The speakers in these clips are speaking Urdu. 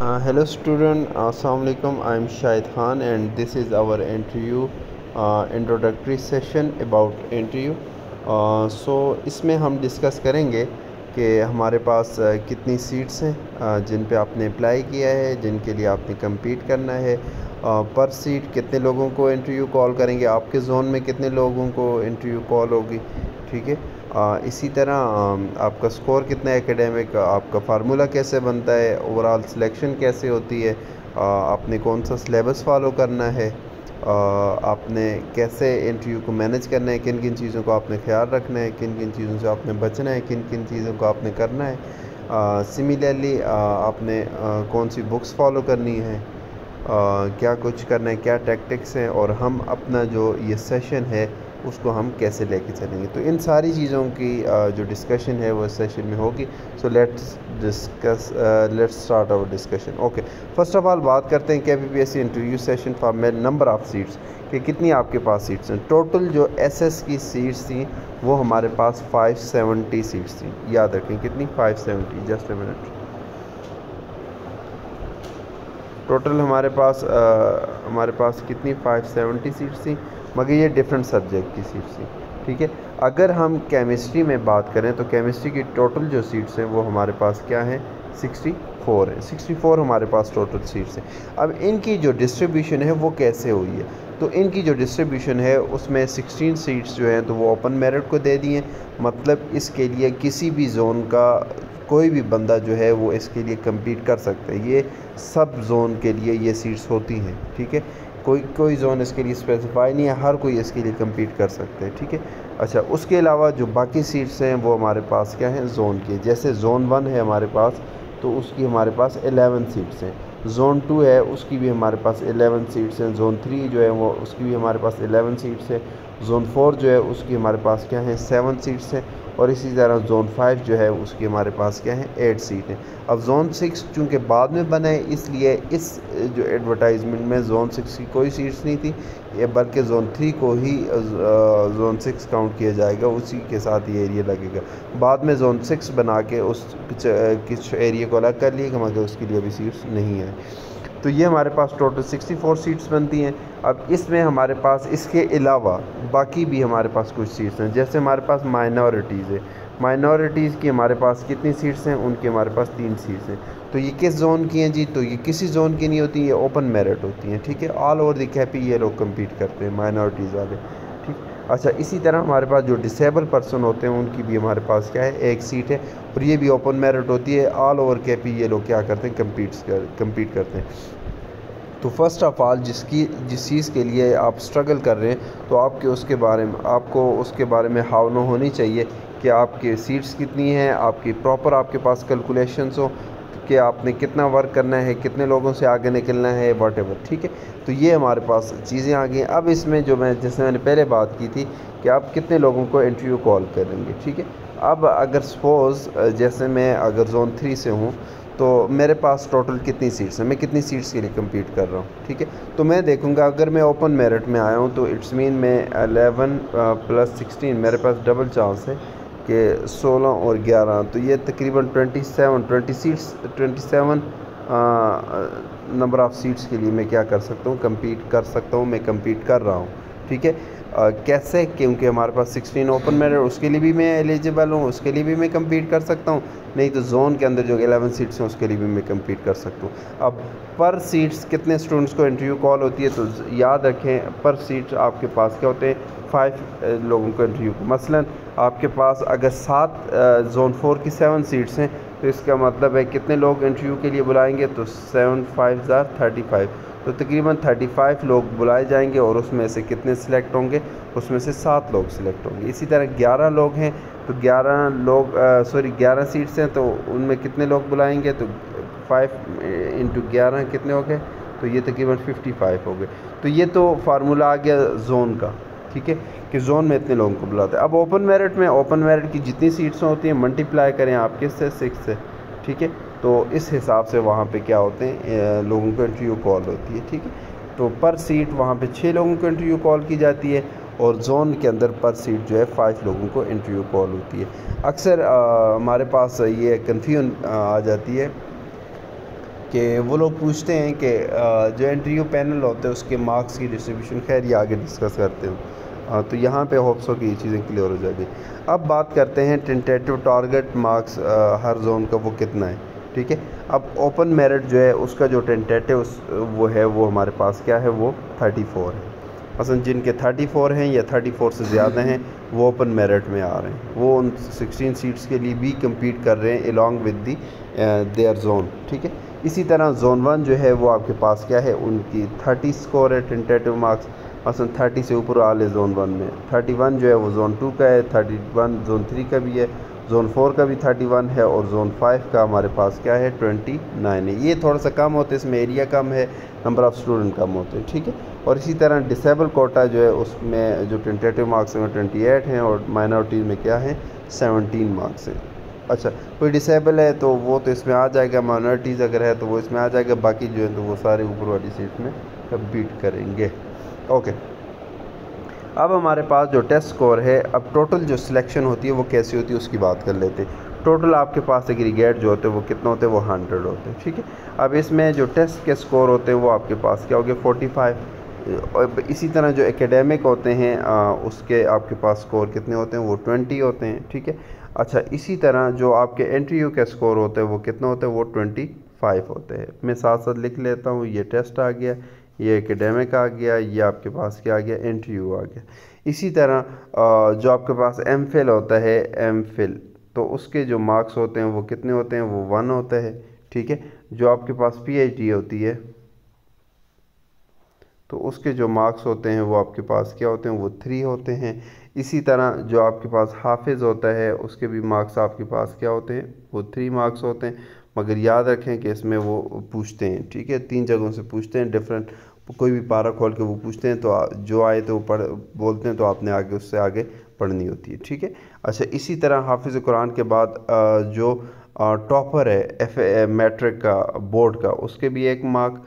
hello student assalamu alaikum. I am shahid khan and this is our interview uh, introductory session about interview. Uh, so اس میں ہم ڈسکس کریں گے کہ ہمارے پاس کتنی سیٹس ہیں جن پہ آپ نے اپلائی کیا ہے جن کے لیے آپ نے کمپیٹ کرنا ہے پر سیٹ کتنے لوگوں کو انٹرویو کال کریں گے آپ کے زون میں کتنے لوگوں کو انٹرویو کال ہوگی ٹھیک ہے۔ اسی طرح آپ کا سکور کتنا ہے اکیڈیمک آپ کا فارمولہ کیسے بنتا ہے اوورال سلیکشن کیسے ہوتی ہے آپ نے کون سا سلیبس فالو کرنا ہے آپ نے کیسے انٹرویو کو مینج کرنا ہے، کن کن چیزوں کو آپ نے خیال رکھنا ہے، کن کن چیزوں سے آپ نے بچنا ہے، کن کن چیزوں کو آپ نے کرنا ہے۔ سملرلی آپ نے کون سی بکس فالو کرنی ہے کیا کچھ کرنا ہے، کیا ٹیکٹکس ہیں، اور ہم اپنا جو یہ سیشن ہے اس کو ہم کیسے لے کے چلیں گے؟ تو ان ساری چیزوں کی جو ڈسکشن ہے وہ اس سیشن میں ہوگی۔ So let's discuss let's start our discussion okay first of all بات کرتے ہیں کہ P P S C interview session for main number of seats کہ کتنی آپ کے پاس سیٹس ہیں؟ ٹوٹل جو ایس ایس کی سیٹس تھیں، وہ ہمارے پاس فائیو سیونٹی سیٹس تھیں۔ یاد رکھیں کتنی؟ Five seventy just a minute total ہمارے پاس ہمارے پاس کتنی؟ فائیو سیونٹی سیٹس تھیں۔ مگر یہ ڈفرینٹ سبجیکٹ کی سیٹس تھیں ٹھیک ہے؟ اگر ہم کیمسٹری میں بات کریں تو کیمسٹری کی ٹوٹل جو سیٹس ہیں وہ ہمارے پاس کیا ہیں؟ سکسٹی فور ہیں۔ سکسٹی فور ہمارے پاس ٹوٹل سیٹس ہیں۔ اب ان کی جو ڈسٹریبیوشن ہے وہ کیسے ہوئی ہے؟ تو ان کی جو ڈسٹریبیوشن ہے اس میں سکسٹین سیٹس جو ہیں تو وہ اوپن میرٹ کو دے دی ہیں مطلب اس کے لیے کسی بھی زون کا کوئی بھی بندہ جو ہے وہ اس کے لیے کمپیٹ کر سکتا ہے۔ یہ سب زون کے لیے یہ سیٹس ہوتی ہیں، ٹھیک ہے؟ کوئی کوئی زون اس کے لیے اسپیسیفائی نہیں ہے، ہر کوئی اس کے لیے کمپیٹ کر سکتے ہیں، ٹھیک ہے؟ اچھا اس کے علاوہ جو باقی سیٹس ہیں، وہ ہمارے پاس کیا ہیں؟ زون کی جیسے زون ون ہے ہمارے پاس، تو اس کی ہمارے پاس الیون سیٹس ہیں۔ زون ٹو ہے، اس کی بھی ہمارے پاس الیون سیٹس ہیں۔ زون تھری جو ہے، وہ اس کی بھی ہمارے پاس الیون سیٹس ہیں۔ زون فور جو ہے اس کی ہمارے پاس کیا ہیں؟ سیون سیٹس ہیں اور اسی طرح زون فائیو جو ہے اس کی ہمارے پاس کیا ہیں؟ ایٹ سیٹ ہیں۔ اب زون سکس چونکہ بعد میں بنا ہے اس لیے اس جو ایڈورٹائزمنٹ میں زون سکس کی کوئی سیٹس نہیں تھی، یہ بلکہ زون تھری کو ہی زون سکس کاؤنٹ کیا جائے گا، اسی کے ساتھ یہ ایریا لگے گا۔ بعد میں زون سکس بنا کے اس کچھ ایریا کو الگ کر لیے گا، مگر اس کے لیے ابھی سیٹس نہیں ہیں۔ تو یہ ہمارے پاس ٹوٹل سکسٹی فور سیٹس بنتی ہیں۔ اب اس میں ہمارے پاس اس کے علاوہ باقی بھی ہمارے پاس کچھ سیٹس ہیں۔ جیسے ہمارے پاس مائنورٹیز ہے۔ مائنورٹیز کی ہمارے پاس کتنی سیٹس ہیں؟ ان کی ہمارے پاس تین سیٹس ہیں۔ تو یہ کس زون کی ہیں جی؟ تو یہ کسی زون کی نہیں ہوتی، یہ اوپن میرٹ ہوتی ہیں، ٹھیک ہے؟ آل اوور دی کیپی یہ لوگ کمپیٹ کرتے ہیں مائنورٹیز والے، ٹھیک؟ اچھا اسی طرح ہمارے پاس جو ڈسیبل پرسن ہوتے ہیں، ان کی بھی ہمارے پاس کیا ہے، ایک سیٹ ہے اور یہ بھی اوپن میرٹ ہوتی ہے۔ آل اوور کیپی یہ لوگ کیا کرتے ہیں کمپیٹس کر کمپیٹ کرتے ہیں۔ تو فرسٹ آف آل جس کی، جس چیز کے لیے آپ اسٹرگل کر رہے ہیں، تو آپ کے اس کے بارے میں، آپ کو اس کے بارے میں ہاؤ ہونی چاہیے کہ آپ کے سیٹس کتنی ہیں، آپ کی پراپر آپ کے پاس کیلکولیشنس ہوں۔ کہ آپ نے کتنا ورک کرنا ہے، کتنے لوگوں سے آگے نکلنا ہے واٹ ایور ٹھیک ہے؟ تو یہ ہمارے پاس چیزیں آ گئی ہیں اب اس میں جو میں جیسے میں نے پہلے بات کی تھی کہ آپ کتنے لوگوں کو انٹرویو کال کریں گے، ٹھیک ہے؟ اب اگر سپوز جیسے میں اگر زون تھری سے ہوں، تو میرے پاس ٹوٹل کتنی سیٹس ہیں؟ میں کتنی سیٹس کے لیے کمپیٹ کر رہا ہوں، ٹھیک ہے؟ تو میں دیکھوں گا، اگر میں اوپن میرٹ میں آیا ہوں، تو اٹس مین میں الیون پلس سکسٹین میرے پاس ڈبل چانس ہے۔ کہ سولہ اور گیارہ، تو یہ تقریباً twenty seven twenty seats twenty seven number of seats کے لیے میں کیا کر سکتا ہوں کمپیٹ کر سکتا ہوں، میں کمپیٹ کر رہا ہوں، ٹھیک ہے؟ کیسے؟ کیونکہ ہمارے پاس سکسٹین اوپن میرٹ اس کے لیے بھی میں ایلیجیبل ہوں، اس کے لیے بھی میں کمپیٹ کر سکتا ہوں، نہیں تو زون کے اندر جو الیون سیٹس ہیں، اس کے لیے بھی میں کمپیٹ کر سکتا ہوں۔ اب پر سیٹس کتنے اسٹوڈنٹس کو انٹرویو کال ہوتی ہے؟ تو یاد رکھیں پر سیٹس آپ کے پاس کیا ہوتے ہیں؟ فائیو uh, لوگوں کو انٹرویو کو۔ مثلا آپ کے پاس اگر سات uh, زون فور کی سیون سیٹس ہیں، تو اس کا مطلب ہے کتنے لوگ انٹرویو کے لیے بلائیں گے؟ تو سیون فائیو زار تھرٹی فائیو تو تقریباً تھرٹی فائیو لوگ بلائے جائیں گے اور اس میں سے کتنے سلیکٹ ہوں گے؟ اس میں سے سات لوگ سلیکٹ ہوں گے۔ اسی طرح گیارہ لوگ ہیں، تو گیارہ لوگ uh, سوری گیارہ سیٹس ہیں، تو ان میں کتنے لوگ بلائیں گے؟ تو فائیو انٹو گیارہ کتنے ہو گئے؟ تو یہ تقریباً ففٹی فائیو ہو گئے۔ تو یہ تو فارمولہ آ گیا زون کا۔ ٹھیک ہے، کہ زون میں اتنے لوگوں کو بلاتے ہیں۔ اب اوپن میرٹ میں اوپن میرٹ کی جتنی سیٹس ہوتی ہیں ملٹیپلائی کریں آپ کس سے سکس سے، ٹھیک ہے؟ تو اس حساب سے وہاں پہ کیا ہوتے ہیں لوگوں کو انٹرویو کال ہوتی ہے، ٹھیک ہے؟ تو پر سیٹ وہاں پہ چھ لوگوں کو انٹرویو کال کی جاتی ہے اور زون کے اندر پر سیٹ جو ہے فائیو لوگوں کو انٹرویو کال ہوتی ہے۔ اکثر ہمارے پاس یہ کنفیون آ جاتی ہے۔ کہ وہ لوگ پوچھتے ہیں کہ جو انٹریو پینل ہوتے ہیں، اس کے مارکس کی ڈسٹریبیوشن خیر، یہ آگے ڈسکس کرتے ہیں۔ تو یہاں پہ ہوپس ہو کہ یہ چیزیں کلیئر ہو جائے گی۔ اب بات کرتے ہیں ٹینٹیٹو ٹارگٹ مارکس ہر زون کا وہ کتنا ہے۔ ٹھیک ہے؟ اب اوپن میرٹ جو ہے، اس کا جو ٹینٹیٹو وہ ہے، وہ ہمارے پاس کیا ہے؟ وہ تھرٹی فور ہے۔ مثلا جن کے تھرٹی فور ہیں یا تھرٹی فور سے زیادہ ہیں، وہ اوپن میرٹ میں آ رہے ہیں۔ وہ ان سکسٹین سیٹس کے لیے بھی کمپیٹ کر رہے ہیں along with the their zone ٹھیک ہے؟ اسی طرح زون ون جو ہے وہ آپ کے پاس کیا ہے؟ ان کی تھرٹی سکور ہے ٹینٹیٹو مارکس مثلا تھرٹی سے اوپر آ لے زون ون میں۔ تھرٹی ون جو ہے وہ زون ٹو کا ہے تھرٹی ون زون تھری کا بھی ہے زون فور کا بھی تھرٹی ون ہے اور زون فائیو کا ہمارے پاس کیا ہے؟ ٹوینٹی نائن ہے۔ یہ تھوڑا سا کم ہوتا ہے، اس میں ایریا کم ہے نمبر آف اسٹوڈنٹ کم ہوتے ہیں ٹھیک ہے؟ اور اسی طرح ڈسیبل کوٹا جو ہے، اس میں جو ٹینٹیٹو مارکس ہیں وہ ٹوینٹی ایٹ ہیں اور مائنورٹیز میں کیا ہیں؟ سیونٹین مارکس ہیں۔ اچھا کوئی ڈسیبل ہے تو وہ تو اس میں آ جائے گا مائنورٹیز اگر ہے تو وہ اس میں آ جائے گا، باقی جو ہے تو وہ سارے اوپر والی سیٹ میں کمپیٹ کریں گے۔ اوکے اب ہمارے پاس جو ٹیسٹ سکور ہے، اب ٹوٹل جو سلیکشن ہوتی ہے وہ کیسی ہوتی ہے اس کی بات کر لیتے ٹوٹل آپ کے پاس ایگریگیٹ جو ہوتے ہیں وہ کتنا ہوتے ہیں؟ وہ ہنڈریڈ ہوتے ہیں، ٹھیک ہے۔ اب اس میں جو ٹیسٹ کے سکور ہوتے ہیں وہ آپ کے پاس کیا ہوگے فورٹی فائیو اسی طرح جو اکیڈیمک ہوتے ہیں اس کے آپ کے پاس سکور کتنے ہوتے ہیں؟ وہ ٹوینٹی ہوتے ہیں، ٹھیک ہے۔ اچھا اسی طرح جو آپ کے انٹریو کے سکور ہوتے ہیں، وہ کتنا ہوتے ہیں؟ وہ ٹوینٹی فائیو ہوتے ہیں۔ میں ساتھ ساتھ لکھ لیتا ہوں، یہ ٹیسٹ آ گیا، یہ اکیڈیمک آ گیا، یہ آپ کے پاس کیا آ گیا؟ انٹریو آ گیا۔ اسی طرح جو آپ کے پاس ایم فل ہوتا ہے ایم فل تو اس کے جو مارکس ہوتے ہیں، وہ کتنے ہوتے ہیں؟ وہ ون ہوتا ہے ٹھیک ہے؟ جو آپ کے پاس پی ایچ ڈی ہوتی ہے، تو اس کے جو مارکس ہوتے ہیں، وہ آپ کے پاس کیا ہوتے ہیں؟ وہ تھری ہوتے ہیں۔ اسی طرح جو آپ کے پاس حافظ ہوتا ہے، اس کے بھی مارکس آپ کے پاس کیا ہوتے ہیں؟ وہ تھری مارکس ہوتے ہیں۔ مگر یاد رکھیں کہ اس میں وہ پوچھتے ہیں، ٹھیک ہے؟ تین جگہوں سے پوچھتے ہیں ڈفرینٹ کوئی بھی پارا کھول کے وہ پوچھتے ہیں، تو جو آئے تو وہ پڑھ، بولتے ہیں تو آپ نے آگے، اس سے آگے پڑھنی ہوتی ہے، ٹھیک ہے؟ اچھا اسی طرح حافظ قرآن کے بعد جو ٹاپر ہے ایف میٹرک کا بورڈ کا، اس کے بھی ایک مارک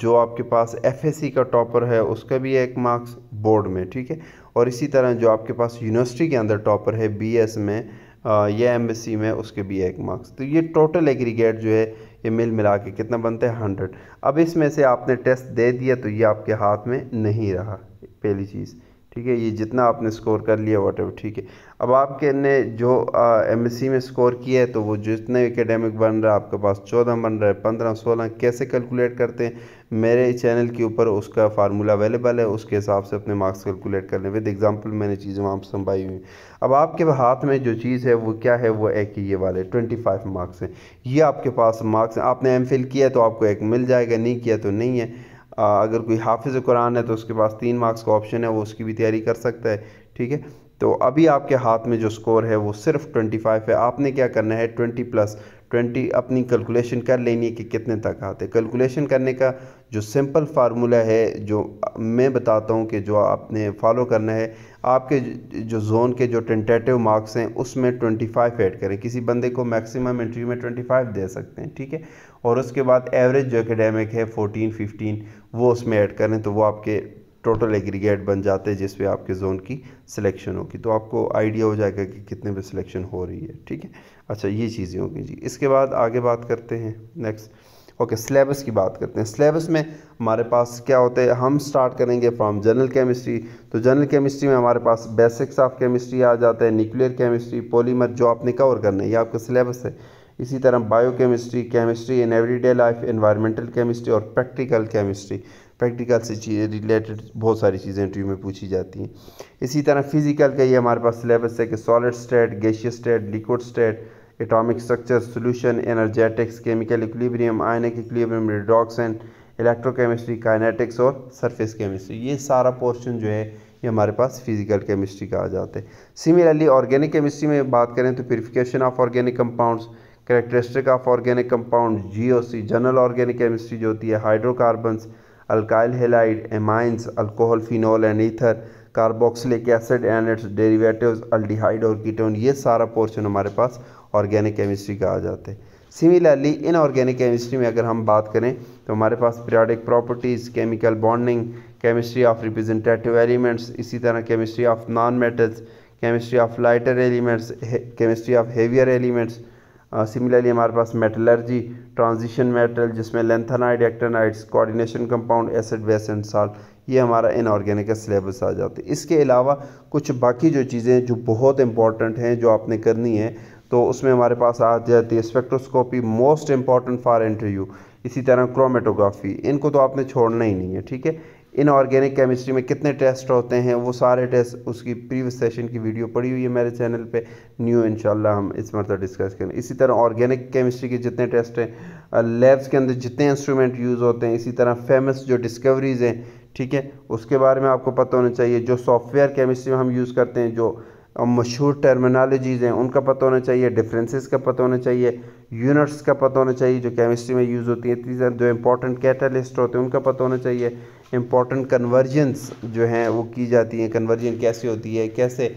جو آپ کے پاس ایف اے سی کا ٹاپر ہے، اس کا بھی ایک مارکس بورڈ میں، ٹھیک ہے؟ اور اسی طرح جو آپ کے پاس یونیورسٹی کے اندر ٹاپر ہے، بی ایس میں یا ایم ایس سی میں، اس کے بھی ایک مارکس۔ تو یہ ٹوٹل ایگریگیٹ جو ہے، یہ مل ملا کے کتنا بنتا ہے؟ ہنڈریڈ۔ اب اس میں سے آپ نے ٹیسٹ دے دیا تو یہ آپ کے ہاتھ میں نہیں رہا، پہلی چیز۔ ٹھیک ہے، یہ جتنا آپ نے سکور کر لیا، واٹ ایور، ٹھیک ہے۔ اب آپ کے نے جو ایم ایس سی میں سکور کیا ہے، تو وہ جتنے اکیڈیمک بن رہا ہے، آپ کے پاس چودہ بن رہا ہے، پندرہ، سولہ، کیسے کیلکولیٹ کرتے ہیں؟ میرے چینل کے اوپر اس کا فارمولہ اویلیبل ہے، اس کے حساب سے اپنے مارکس کیلکولیٹ کر لیں ود ایگزامپل میں نے چیزیں وہاں سنبھائی ہوئی اب آپ کے ہاتھ میں جو چیز ہے، وہ کیا ہے؟ وہ ایک ہی یہ والے ٹوئنٹی فائیو مارکس ہیں۔ یہ آپ کے پاس مارکس ہیں۔ آپ نے ایم فل کیا تو آپ کو ایک مل جائے گا، نہیں کیا تو نہیں ہے۔ اگر کوئی حافظ قرآن ہے تو اس کے پاس تین مارکس کا آپشن ہے، وہ اس کی بھی تیاری کر سکتا ہے۔ ٹھیک ہے؟ تو ابھی آپ کے ہاتھ میں جو سکور ہے وہ صرف ٹوئنٹی فائیو ہے۔ آپ نے کیا کرنا ہے؟ ٹوئنٹی پلس ٹوئنٹی اپنی کیلکولیشن کر لینی ہے کہ کتنے تک آتے کیلکولیشن کرنے کا جو سمپل فارمولہ ہے، جو میں بتاتا ہوں کہ جو آپ نے فالو کرنا ہے، آپ کے جو زون کے جو ٹینٹیٹیو مارکس ہیں، اس میں ٹوئنٹی فائیو ایڈ کریں۔ کسی بندے کو میکسیمم انٹرویو میں ٹوئنٹی فائیو دے سکتے ہیں، ٹھیک ہے؟ اور اس کے بعد ایوریج جو اکیڈیمک ہے فورٹین ففٹین وہ اس میں ایڈ کریں تو وہ آپ کے ٹوٹل ایگریگیٹ بن جاتے ہیں جس پہ آپ کے زون کی سلیکشن ہوگی۔ تو آپ کو آئیڈیا ہو جائے گا کہ کتنے پہ سلیکشن ہو رہی ہے، ٹھیک ہے؟ اچھا یہ چیزیں ہوگی جی۔ اس کے بعد آگے بات کرتے ہیں۔ نیکسٹ اوکے سلیبس کی بات کرتے ہیں۔ سلیبس میں ہمارے پاس کیا ہوتا ہے؟ ہم سٹارٹ کریں گے فرام جنرل کیمسٹری تو جنرل کیمسٹری میں ہمارے پاس بیسکس آف کیمسٹری آ جاتا ہے نیوکلیئر کیمسٹری پولیمر جو آپ نے کور کرنا ہے، یہ آپ کا سلیبس ہے۔ اسی طرح biochemistry chemistry in everyday life environmental chemistry اور پریکٹیکل کیمسٹری پریکٹیکل سے ریلیٹڈ بہت ساری چیزیں انٹرویو میں پوچھی جاتی ہیں۔ اسی طرح فزیکل کا یہ ہمارے پاس سلیبس ہے کہ solid state gaseous state liquid state atomic structure solution energetics chemical equilibrium ionic equilibrium redox and electro chemistry kinetics اور سرفیس کیمسٹری یہ سارا پورشن جو ہے یہ ہمارے پاس فزیکل کیمسٹری کا آ جاتے ہیں سملرلی آرگینک کیمسٹری میں بات کریں تو purification of organic compounds characteristic of organic compound G O C general organic chemistry جو ہوتی ہے hydrocarbons alkyl halide amines alcohol phenol and ether carboxylic acid and its derivatives aldehyde اور کیٹون یہ سارا پورشن ہمارے پاس آرگینک کیمسٹری کا آ جاتے ہیں۔ سملرلی ان آرگینک کیمسٹری میں اگر ہم بات کریں تو ہمارے پاس periodic properties chemical bonding chemistry of representative elements اسی طرح chemistry of non metals chemistry of lighter elements chemistry of heavier elements similarly ہمارے پاس میٹلرجی ٹرانزیشن میٹل جس میں lanthanide actinides coordination compound acid base and سال یہ ہمارا ان آرگینک کا سلیبس آ جاتے ہیں۔ اس کے علاوہ کچھ باقی جو چیزیں جو بہت امپورٹنٹ ہیں جو آپ نے کرنی ہے تو اس میں ہمارے پاس آ جاتی ہے spectroscopy most important for interview اسی طرح کرومیٹوگرافی ان کو تو آپ نے چھوڑنا ہی نہیں ہے، ٹھیک ہے؟ ان آرگینک کیمسٹری میں کتنے ٹیسٹ ہوتے ہیں، وہ سارے ٹیسٹ اس کی پریویس سیشن کی ویڈیو پڑی ہوئی ہے میرے چینل پہ۔ نیو انشاءاللہ ہم اس مرتبہ ڈسکس کریں۔ اسی طرح آرگینک کیمسٹری کے جتنے ٹیسٹ ہیں لیبس کے اندر جتنے انسٹرومنٹ یوز ہوتے ہیں، اسی طرح فیمس جو ڈسکوریز ہیں، ٹھیک ہے؟ اس کے بارے میں آپ کو پتہ ہونا چاہیے، جو سافٹ ویئر کیمسٹری میں ہم یوز کرتے ہیں، جو مشہور ٹرمنالوجیز ہیں، ان کا پتہ ہونا چاہیے ڈفرینسز کا پتہ ہونا چاہیے یونٹس کا پتہ ہونا چاہیے جو کیمسٹری میں یوز ہوتی ہیں تیسرا جو امپورٹنٹ کیٹالسٹ ہوتے ہیں، ان کا پتہ ہونا چاہیے۔ امپورٹنٹ کنورجنس جو ہیں وہ کی جاتی ہیں کنورجن کیسے ہوتی ہے، کیسے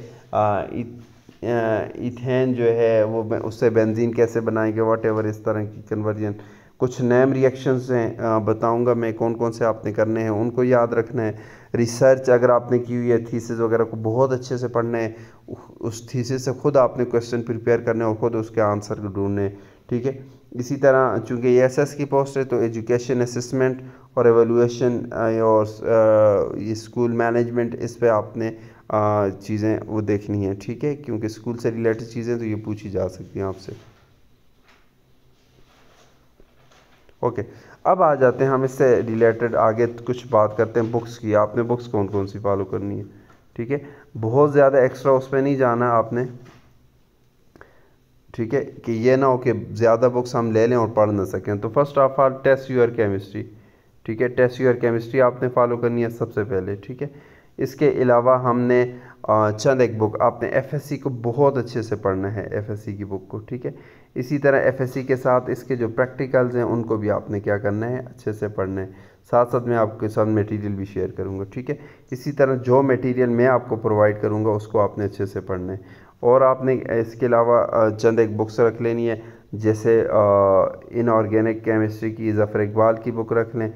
ایتھین جو ہے وہ اس سے بینزین کیسے بنائیں گے واٹ ایور اس طرح کی کنورجن کچھ نیم ریئیکشنز ہیں بتاؤں گا میں کون کون سے آپ نے کرنے ہیں، ان کو یاد رکھنا ہے. ریسرچ اگر آپ نے کی ہوئی ہے تھیسز وغیرہ کو بہت اچھے سے پڑھنا ہے، اس تھیسز سے خود آپ نے کوشچن پریپیئر کرنے اور خود اس کے آنسر کو ڈھونڈنے ٹھیک ہے؟ اسی طرح چونکہ یہ ایس ایس کی پوسٹ ہے تو ایجوکیشن اسسمنٹ اور ایویلویشن اور اسکول مینجمنٹ اس پہ آپ نے چیزیں وہ دیکھنی ہیں، ٹھیک ہے؟ کیونکہ اسکول سے ریلیٹڈ چیزیں تو یہ پوچھی جا سکتی ہیں آپ سے۔ اوکے اب آ جاتے ہیں ہم اس سے ریلیٹڈ آگے کچھ بات کرتے ہیں بکس کی۔ آپ نے بکس کون کون سی فالو کرنی ہے ٹھیک ہے؟ بہت زیادہ ایکسٹرا اس پہ نہیں جانا آپ نے۔ ٹھیک ہے کہ یہ نہ ہو کہ زیادہ بکس ہم لے لیں اور پڑھ نہ سکیں۔ تو first of all test your chemistry ٹھیک ہے ٹیسٹ یور کیمسٹری آپ نے فالو کرنی ہے سب سے پہلے، ٹھیک ہے۔ اس کے علاوہ ہم نے چند ایک بک آپ نے ایف ایس سی کو بہت اچھے سے پڑھنا ہے ایف ایس سی کی بک کو، ٹھیک ہے۔ اسی طرح ایف ایس سی کے ساتھ اس کے جو پریکٹیکلز ہیں ان کو بھی آپ نے کیا کرنا ہے، اچھے سے پڑھنا ہے۔ ساتھ ساتھ میں آپ کے ساتھ میٹیریل بھی شیئر کروں گا، ٹھیک ہے۔ اسی طرح جو میٹیریل میں آپ کو پرووائڈ کروں گا، اس کو آپ نے اچھے سے پڑھنا ہے۔ اور آپ نے اس کے علاوہ چند ایک بکس رکھ لینی ہے جیسے ان آرگینک کیمسٹری کی، ظفر اقبال کی بک رکھ لیں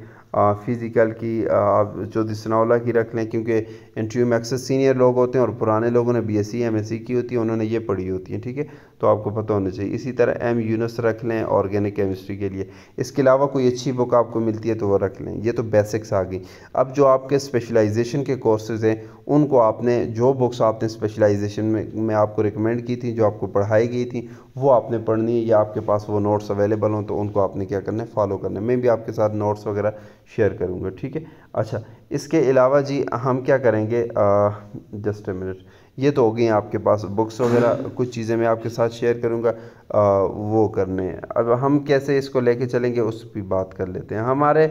فزیکل کی آپ جو دسناولہ کی رکھ لیں، کیونکہ انٹرویو میں اکثر سینئر لوگ ہوتے ہیں اور پرانے لوگوں نے B S C M S C کی ہوتی ہے، انہوں نے یہ پڑھی ہوتی ہیں، ٹھیک ہے؟ تو آپ کو پتہ ہونا چاہیے۔ اسی طرح ایم یونس رکھ لیں آرگینک کیمسٹری کے لیے۔ اس کے علاوہ کوئی اچھی بک آپ کو ملتی ہے تو وہ رکھ لیں۔ یہ تو بیسکس آ گئی اب جو آپ کے اسپیشلائزیشن کے کورسز ہیں ان کو آپ نے جو بکس آپ نے اسپیشلائزیشن میں میں آپ کو ریکمینڈ کی تھی جو آپ کو پڑھائی گئی تھی وہ آپ نے پڑھنی ہے یا آپ کے پاس وہ نوٹس اویلیبل ہوں تو ان کو آپ نے کیا کرنا ہے؟ فالو کرنا ہے۔ میں بھی آپ کے ساتھ نوٹس وغیرہ شیئر کروں گا، ٹھیک ہے؟ اچھا اس کے علاوہ جی ہم کیا کریں گے؟ جسٹ اے منٹ یہ تو ہو گئی ہیں آپ کے پاس بکس وغیرہ، کچھ چیزیں میں آپ کے ساتھ شیئر کروں گا۔ وہ کرنے اب ہم کیسے اس کو لے کے چلیں گے اس پہ بات کر لیتے ہیں۔ ہمارے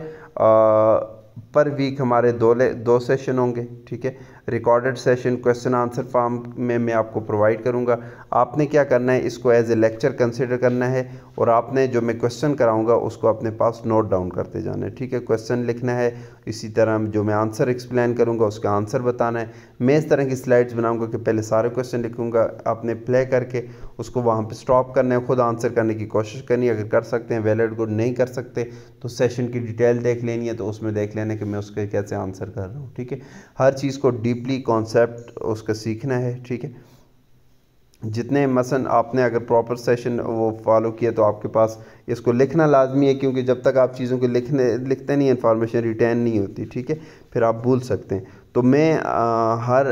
پر ویک ہمارے دو لے دو سیشن ہوں گے، ٹھیک ہے؟ Recorded session question answer form میں میں آپ کو پرووائڈ کروں گا۔ آپ نے کیا کرنا ہے؟ اس کو ایز اے لیکچر کنسیڈر کرنا ہے اور آپ نے جو میں کویسچن کراؤں گا، اس کو اپنے پاس نوٹ ڈاؤن کرتے جانا ہے، ٹھیک ہے؟ کویسچن لکھنا ہے، اسی طرح جو میں آنسر ایکسپلین کروں گا، اس کا آنسر بتانا ہے۔ میں اس طرح کی سلائڈز بناؤں گا کہ پہلے سارے کویسچن لکھوں گا، آپ نے پلے کر کے اس کو وہاں پہ سٹاپ کرنا ہے، خود آنسر کرنے کی کوشش کرنی ہے۔ اگر کر سکتے ہیں ویلڈ گڈ نہیں کر سکتے، تو سیشن کی ڈیٹیل دیکھ لینی ہے، تو اس میں دیکھ لینا کہ میں اس کے کیسے آنسر کر رہا ہوں، ٹھیک ہے؟ ہر چیز کو ڈیپلی کانسیپٹ اس کا سیکھنا ہے، ٹھیک ہے؟ جتنے مثلا آپ نے اگر پراپر سیشن وہ فالو کیا تو آپ کے پاس اس کو لکھنا لازمی ہے، کیونکہ جب تک آپ چیزوں کو لکھنے، لکھتے نہیں انفارمیشن ریٹین نہیں ہوتی، ٹھیک ہے؟ پھر آپ بھول سکتے ہیں۔ تو میں ہر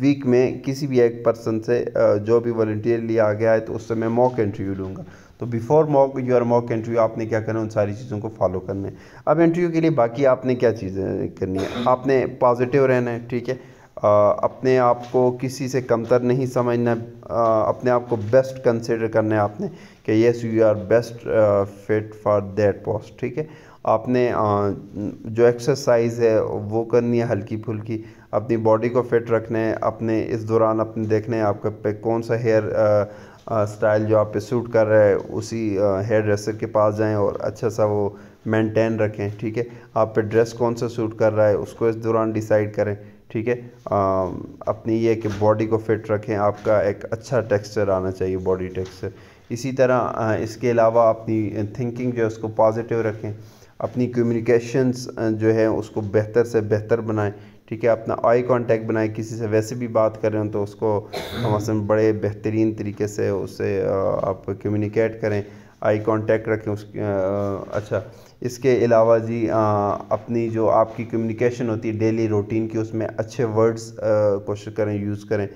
ویک میں کسی بھی ایک پرسن سے جو بھی والنٹیئر لیا گیا ہے تو اس سے میں موک انٹرویو لوں گا۔ تو before mock your mock interview آپ نے کیا کرنا ان ساری چیزوں کو فالو کرنا ہے۔ اب انٹرویو کے لیے باقی آپ نے کیا چیزیں کرنی ہے آپ نے پازیٹیو رہنا ہے، ٹھیک ہے۔ اپنے آپ کو کسی سے کمتر نہیں سمجھنا اپنے آپ کو بیسٹ کنسیڈر کرنا ہے آپ نے کہ yes you are best fit for that post ٹھیک ہے۔ آپ نے جو ایکسرسائز ہے وہ کرنی ہے ہلکی پھلکی۔ اپنی باڈی کو فٹ رکھنا ہے، اپنے اس دوران اپنے دیکھنا ہے آپ کا پہ کون سا ہیئر اسٹائل جو آپ پہ سوٹ کر رہا ہے اسی ہیئر ڈریسر کے پاس جائیں اور اچھا سا وہ مینٹین رکھیں، ٹھیک ہے؟ آپ پہ ڈریس کون سا سوٹ کر رہا ہے، اس کو اس دوران ڈیسائیڈ کریں، ٹھیک ہے؟ اپنی یہ کہ باڈی کو فٹ رکھیں، آپ کا ایک اچھا ٹیکسچر آنا چاہیے، باڈی ٹیکسچر۔ اسی طرح اس کے علاوہ اپنی تھنکنگ جو ہے، اس کو پازیٹیو رکھیں، اپنی کمیونیکیشنز جو ہے، اس کو بہتر سے بہتر بنائیں۔ ٹھیک ہے، اپنا آئی کانٹیکٹ بنائیں، کسی سے ویسے بھی بات کر رہے ہوں تو اس کو مثلاً بڑے بہترین طریقے سے اس سے آپ کمیونیکیٹ کریں۔ آئی کانٹیکٹ رکھیں اس اچھا اس کے علاوہ جی اپنی جو آپ کی کمیونیکیشن ہوتی ہے ڈیلی روٹین کی، اس میں اچھے ورڈز کوشش کریں یوز کریں۔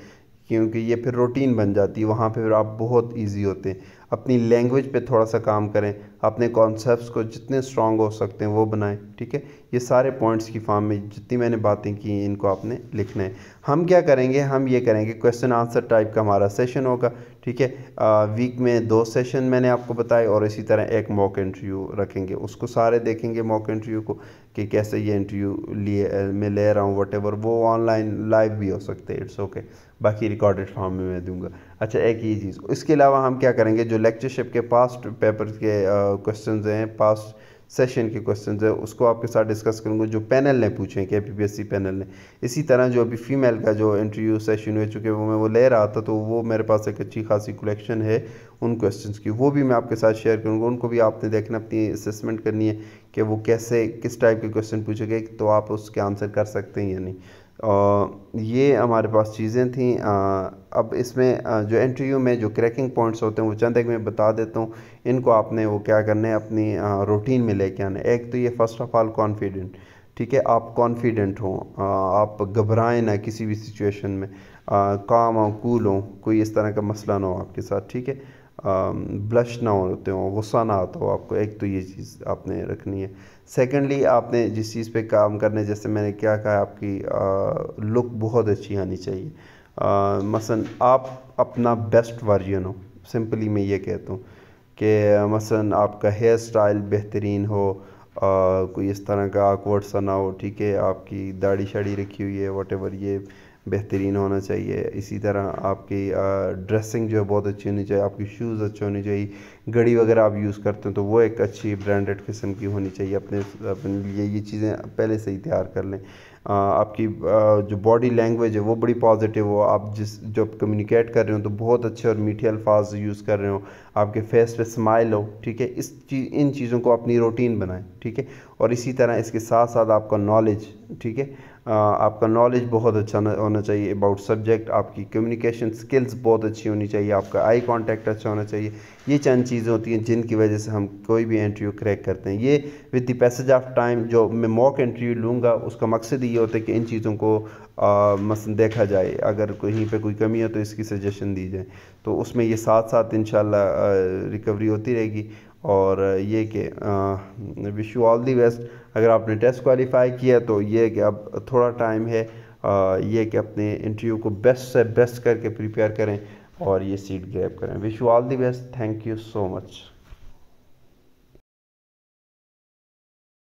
کیونکہ یہ پھر روٹین بن جاتی ہے، وہاں پہ پھر آپ بہت ایزی ہوتے ہیں۔ اپنی لینگویج پہ تھوڑا سا کام کریں، اپنے کانسیپٹس کو جتنے سٹرونگ ہو سکتے ہیں وہ بنائیں، ٹھیک ہے؟ یہ سارے پوائنٹس کی فارم میں جتنی میں نے باتیں کی، ان کو آپ نے لکھنا ہے۔ ہم کیا کریں گے؟ ہم یہ کریں گے کویسچن آنسر ٹائپ کا ہمارا سیشن ہوگا، ٹھیک ہے؟ ویک میں دو سیشن میں نے آپ کو بتائے اور اسی طرح ایک موک انٹرویو رکھیں گے۔ اس کو سارے دیکھیں گے موک انٹرویو کو۔ کہ کیسے یہ انٹرویو لیے میں لے رہا ہوں وٹ ایور وہ آن لائن لائیو بھی ہو سکتے اٹس اوکے باقی ریکارڈڈ فارم میں میں دوں گا. اچھا ایک ہی چیز، اس کے علاوہ ہم کیا کریں گے؟ جو لیکچرشپ کے پاسٹ پیپر کے کوشچنز ہیں پاسٹ سیشن کے کوشچنز ہیں، اس کو آپ کے ساتھ ڈسکس کروں گا، جو پینل نے پوچھیں کہ پی پی ایس سی پینل نے۔ اسی طرح جو ابھی فیمیل کا جو انٹرویو سیشن ہوئے چونکہ وہ میں وہ لے رہا تھا، تو وہ میرے پاس ایک اچھی خاصی کلیکشن ہے ان کوشچنز کی۔ وہ بھی میں آپ کے ساتھ شیئر کروں گا۔ ان کو بھی آپ نے دیکھنا، اپنی اسسمنٹ کرنی ہے کہ وہ کیسے، کس ٹائپ کے کوشچن پوچھے گئے، تو آپ اس کے آنسر کر سکتے ہیں یا نہیں۔ یہ ہمارے پاس چیزیں تھیں۔ اب اس میں جو انٹرویو میں جو کریکنگ پوائنٹس ہوتے ہیں، وہ چند ایک میں بتا دیتا ہوں۔ ان کو آپ نے وہ کیا کرنا ہے، اپنی روٹین میں لے کے آنا ہے۔ ایک تو یہ فرسٹ آف آل کانفیڈنٹ ٹھیک ہے؟ آپ کانفیڈنٹ ہوں آپ گھبرائیں نہ کسی بھی سچویشن میں۔ کام ہوں کول ہوں، کوئی اس طرح کا مسئلہ نہ ہو آپ کے ساتھ، ٹھیک ہے؟ بلش نہ ہوتے ہوں، غصہ نہ آتا ہو آپ کو، ایک تو یہ چیز آپ نے رکھنی ہے۔ سیکنڈلی آپ نے جس چیز پہ کام کرنے، جیسے میں نے کیا کہا، آپ کی لک بہت اچھی آنی چاہیے۔ مثلا آپ اپنا بیسٹ ورژن ہو۔ سمپلی میں یہ کہتا ہوں کہ مثلا آپ کا ہیئر سٹائل بہترین ہو کوئی اس طرح کا آکورڈ سا نہ ہو، ٹھیک ہے، آپ کی داڑھی شاڑی رکھی ہوئی ہے واٹ ایور یہ بہترین ہونا چاہیے۔ اسی طرح آپ کی ڈریسنگ جو ہے بہت اچھی ہونی چاہیے، آپ کی شوز اچھی ہونی چاہیے گھڑی وغیرہ آپ یوز کرتے ہیں تو وہ ایک اچھی برانڈڈ قسم کی ہونی چاہیے۔ اپنے اپنے لیے یہ چیزیں پہلے سے ہی تیار کر لیں۔ آپ کی جو باڈی لینگویج ہے وہ بڑی پازیٹیو ہو۔ آپ جس جب کمیونیکیٹ کر رہے ہوں تو بہت اچھے اور میٹھے الفاظ یوز کر رہے ہوں آپ کے فیس پہ اسمائل ہو، ٹھیک ہے؟ اس چیز ان چیزوں کو اپنی روٹین بنائیں، ٹھیک ہے؟ اور اسی طرح اس کے ساتھ ساتھ آپ کا نالج ٹھیک ہے؟ آپ کا نالج بہت اچھا ہونا چاہیے اباؤٹ سبجیکٹ آپ کی کمیونیکیشن سکلز بہت اچھی ہونی چاہیے، آپ کا آئی کانٹیکٹ اچھا ہونا چاہیے۔ یہ چند چیزیں ہوتی ہیں جن کی وجہ سے ہم کوئی بھی انٹرویو کریک کرتے ہیں۔ یہ with the passage of time جو میں موک انٹرویو لوں گا، اس کا مقصد یہ ہوتا ہے کہ ان چیزوں کو مثلا دیکھا جائے۔ اگر کہیں پہ کوئی کمی ہے تو اس کی سجیشن دی جائے۔ تو اس میں یہ ساتھ ساتھ انشاءاللہ ریکوری ہوتی رہے گی۔ اور یہ کہ وش یو آل دی بیسٹ اگر آپ نے ٹیسٹ کوالیفائی کیا تو یہ کہ اب تھوڑا ٹائم ہے یہ کہ اپنے انٹرویو کو بیسٹ سے بیسٹ کر کے پریپیئر کریں اور یہ سیٹ گریپ کریں۔ Wish you all the best thank you so much